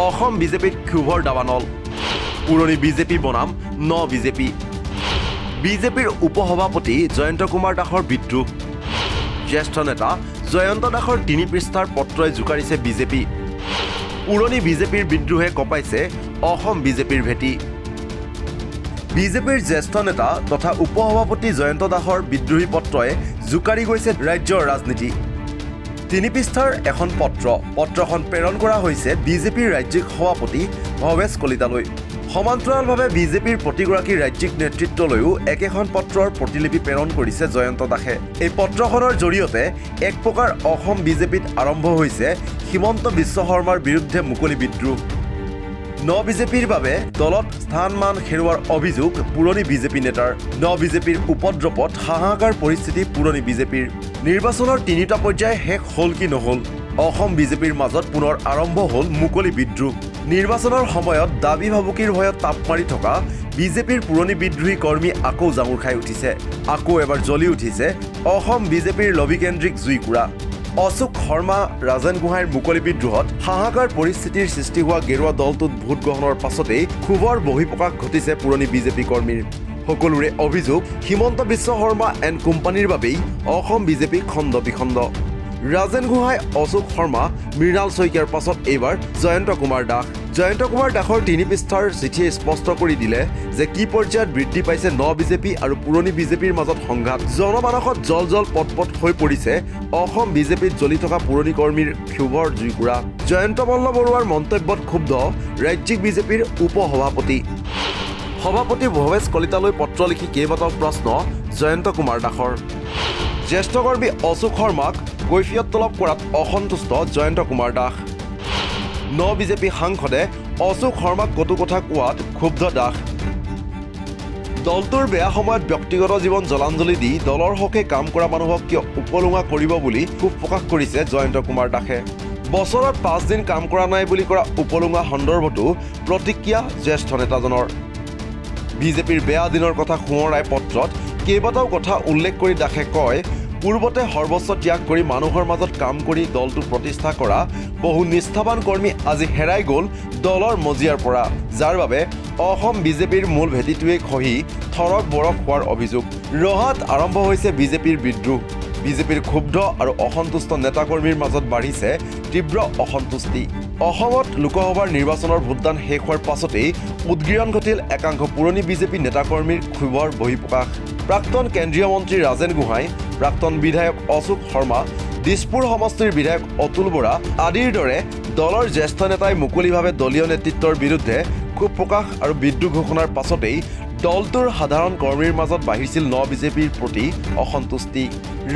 অসম বিজেপিত ক্ষোভৰ দাবানল। পুৰণি বিজেপি বনাম ন বিজেপি। বিজেপিৰ উপসভাপতি জয়ন্ত কুমাৰ দাসৰ বিদ্ৰোহ। জ্যেষ্ঠ নেতা জয়ন্ত দাসৰ তিনি পৃষ্ঠাৰ পত্ৰই জোকাৰিছে বিজেপি। পুৰণি বিজেপিৰ বিদ্ৰোহে কঁপাইছে অসম বিজেপিৰ ভেটি। বিজেপিৰ জ্যেষ্ঠ নেতা তথা উপসভাপতি জয়ন্ত দাসৰ বিদ্ৰোহী পত্ৰই জোকাৰি গৈছে ৰাজ্যৰ ৰাজনীতি। তিনি পৃষ্ঠাৰ এখন পত্ৰ পত্ৰখন প্ৰেৰণ কৰা হৈছে বিজেপিৰ ৰাজ্যিক সভাপতি ভৱেশ কলিতালৈ। সমান্তৰালভাৱে বিজেপিৰ প্ৰতিগৰাকী ৰাজ্যিক নেতৃত্বলৈও একেখন পত্ৰৰ প্ৰতিলিপি প্ৰেৰণ কৰিছে জয়ন্ত দাসে। এই পত্ৰখনৰ জৰিয়তে এক প্ৰকাৰ অসম বিজেপিত আৰম্ভ হৈছে হিমন্ত বিশ্ব শৰ্মাৰ বিৰুদ্ধে মুকলি বিদ্ৰোহ। ন বিজেপিৰ বাবে দলত স্থান মান হেৰুৱাৰ অভিযোগ পুৰণি বিজেপি নেতাৰ। ন বিজেপিৰ উপদ্ৰৱত হাহাকাৰ পৰিস্থিতি পুৰণি বিজেপিৰ। নিৰ্বাচনৰ তিনিটা পৰ্যায় শেষ হ'ল কি নহ'ল? অসম বিজেপিৰ মাজত পুনৰ আৰম্ভ হ'ল মুকলি বিদ্ৰোহ। নিৰ্বাচনৰ সময়ত দাবী ভাবুকিৰ ভয়ত তাপ মাৰি থকা বিজেপিৰ পুৰণি বিদ্ৰোহী কৰ্মী আকৌ জামুৰ খাই উঠিছে। আকৌ এবাৰ জ্বলি উঠিছে অসম বিজেপিৰ লবিকেন্দ্ৰিক জুইকুৰা অশোক শৰ্মা ৰাজেন গোহাঁইৰ মুকলি বিদ্ৰোহত হাহাকাৰ পৰিস্থিতিৰ সৃষ্টি হোৱা গেৰুৱা দলটোত ভোট গ্ৰহণৰ পাছতেই ক্ষোভৰ বহিপ্ৰকাশ ঘটিছে পুৰণি বিজেপি কৰ্মীৰ। সকলোৰে অভিযোগ হিমন্ত বিশ্ব শৰ্মা এণ্ড কোম্পানীৰ বাবেই অসম বিজেপি খণ্ড বিখণ্ড। ৰাজেন গোহাঁই অশোক শৰ্মা মৃণাল শইকীয়াৰ পাছত এইবাৰ জয়ন্ত কুমাৰ দাস। জয়ন্ত কুমাৰ দাসৰ তিনি পৃষ্ঠাৰ চিঠিয়ে স্পষ্ট কৰি দিলে যে কি পৰ্যায়ত বৃদ্ধি পাইছে ন বিজেপি আৰু পুৰণি বিজেপিৰ মাজত সংঘাত। জনমানসত জল জল পটপট হৈ পৰিছে। অসম বিজেপিত জ্বলি থকা পুৰণি কৰ্মীৰ ক্ষোভৰ জুইকুৰা। জয়ন্ত মল্ল বৰুৱাৰ মন্তব্যত ক্ষুব্ধ ৰাজ্যিক বিজেপিৰ উপসভাপতি। সভাপতি ভৱেশ কলিতালৈ পত্ৰ লিখি কেইবাটাও প্ৰশ্ন জয়ন্ত কুমাৰ দাসৰ। জ্যেষ্ঠ কৰ্মী অশোক শৰ্মাক কৈফিয়ত তলব কৰাত অসন্তুষ্ট জয়ন্ত কুমাৰ দাস। ন বিজেপি সাংসদে অশোক শৰ্মাক কটু কথা কোৱাত ক্ষুব্ধ দাস। দলটোৰ বেয়া সময়ত ব্যক্তিগত জীৱন জলাঞ্জলি দি দলৰ হকে কাম কৰা মানুহক কিয় উপলুঙা কৰিব বুলি ক্ষোভ প্ৰকাশ কৰিছে জয়ন্ত কুমাৰ দাসে। বছৰত পাঁচদিন কাম কৰা নাই বুলি কৰা উপলুঙা সন্দৰ্ভতো প্ৰতিক্ৰিয়া জ্যেষ্ঠ নেতাজনৰ। বিজেপিৰ বেয়া দিনৰ কথা সোঁৱৰাই পত্ৰত কেইবাটাও কথা উল্লেখ কৰি দাসে কয় পূৰ্বতে সৰ্বোচ্চ ত্যাগ কৰি মানুহৰ মাজত কাম কৰি দলটো প্ৰতিষ্ঠা কৰা বহু নিষ্ঠাবান কৰ্মী আজি হেৰাই গ'ল দলৰ মজিয়াৰ পৰা। যাৰ বাবে অসম বিজেপিৰ মূল ভেটিটোৱেই খহি থৰক বৰফ হোৱাৰ অভিযোগ। ৰহাত আৰম্ভ হৈছে বিজেপিৰ বিদ্ৰোহ। বিজেপিৰ ক্ষুব্ধ আৰু অসন্তুষ্ট নেতাকৰ্মীৰ মাজত বাঢ়িছে তীব্ৰ অসন্তুষ্টি। অসমত লোকসভাৰ নিৰ্বাচনৰ ভোটদান শেষ হোৱাৰ পাছতেই উদগীৰণ ঘটিল একাংশ পুৰণি বিজেপি নেতাকৰ্মীৰ ক্ষোভৰ বহিপ্ৰকাশ। প্ৰাক্তন কেন্দ্ৰীয় মন্ত্ৰী ৰাজেন গোহাঁই প্ৰাক্তন বিধায়ক অশোক শৰ্মা দিছপুৰ সমষ্টিৰ বিধায়ক অতুল বৰা আদিৰ দৰে দলৰ জ্যেষ্ঠ নেতাই মুকলিভাৱে দলীয় নেতৃত্বৰ বিৰুদ্ধে ক্ষোভ প্ৰকাশ আৰু বিদ্ৰোহ ঘোষণাৰ পাছতেই দলটোৰ সাধাৰণ কৰ্মীৰ মাজত বাঢ়িছিল ন বিজেপিৰ প্ৰতি অসন্তুষ্টি।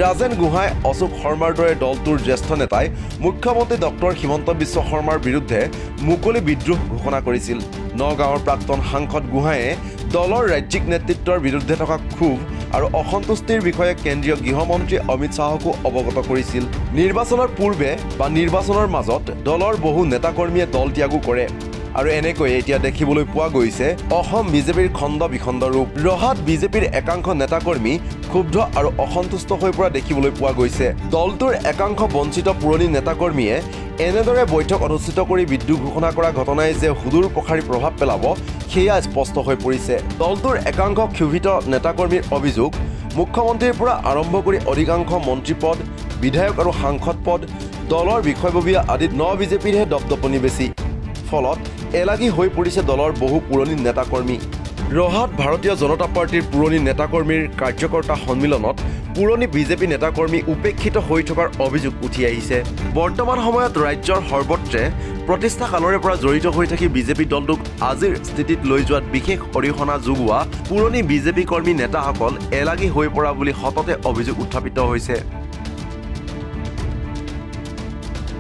ৰাজেন গোহাঁই অশোক শৰ্মাৰ দৰে দলটোৰ জ্যেষ্ঠ নেতাই মুখ্যমন্ত্ৰী ডক্টৰ হিমন্ত বিশ্ব শৰ্মাৰ বিৰুদ্ধে মুকলি বিদ্ৰোহ ঘোষণা কৰিছিল। নগাঁৱৰ প্ৰাক্তন সাংসদ গোহাঁয়ে দলৰ ৰাজ্যিক নেতৃত্বৰ বিৰুদ্ধে থকা ক্ষোভ আৰু অসন্তুষ্টিৰ বিষয়ে কেন্দ্ৰীয় গৃহমন্ত্ৰী অমিত শ্বাহকো অৱগত কৰিছিল। নিৰ্বাচনৰ পূৰ্বে বা নিৰ্বাচনৰ মাজত দলৰ বহু নেতাকৰ্মীয়ে দল ত্যাগো কৰে। আৰু এনেকৈ এতিয়া দেখিবলৈ পোৱা গৈছে অসম বিজেপিৰ খণ্ড বিখণ্ড ৰূপ। ৰহাত বিজেপিৰ একাংশ নেতাকৰ্মী ক্ষুব্ধ আৰু অসন্তুষ্ট হৈ পৰা দেখিবলৈ পোৱা গৈছে। দলটোৰ একাংশ বঞ্চিত পুৰণি নেতাকৰ্মীয়ে এনেদৰে বৈঠক অনুষ্ঠিত কৰি বিদ্ৰোহ ঘোষণা কৰা ঘটনাই যে সুদূৰ প্ৰসাৰী প্ৰভাৱ পেলাব সেয়া স্পষ্ট হৈ পৰিছে। দলটোৰ একাংশ ক্ষোভিত নেতাকৰ্মীৰ অভিযোগ মুখ্যমন্ত্ৰীৰ পৰা আৰম্ভ কৰি অধিকাংশ মন্ত্ৰী পদ বিধায়ক আৰু সাংসদ পদ দলৰ বিষয়ববীয়া আদিত ন বিজেপিৰহে দপদপনি বেছি। ফলত এলাগী হৈ পৰিছে দলৰ বহু পুৰণি নেতাকৰ্মী। ৰহাত ভাৰতীয় জনতা পাৰ্টীৰ পুৰণি নেতাকৰ্মীৰ কাৰ্যকৰ্তা সন্মিলনত পুৰণি বিজেপি নেতাকৰ্মী উপেক্ষিত হৈ থকাৰ অভিযোগ উঠি আহিছে। বৰ্তমান সময়ত ৰাজ্যৰ সৰ্বত্ৰে প্ৰতিষ্ঠা কালৰে পৰা জড়িত হৈ থাকি বিজেপি দলটোক আজিৰ স্থিতিত লৈ যোৱাত বিশেষ অৰিহণা যোগোৱা পুৰণি বিজেপি কৰ্মী নেতাসকল এলাগী হৈ পৰা বুলি সততে অভিযোগ উত্থাপিত হৈছে।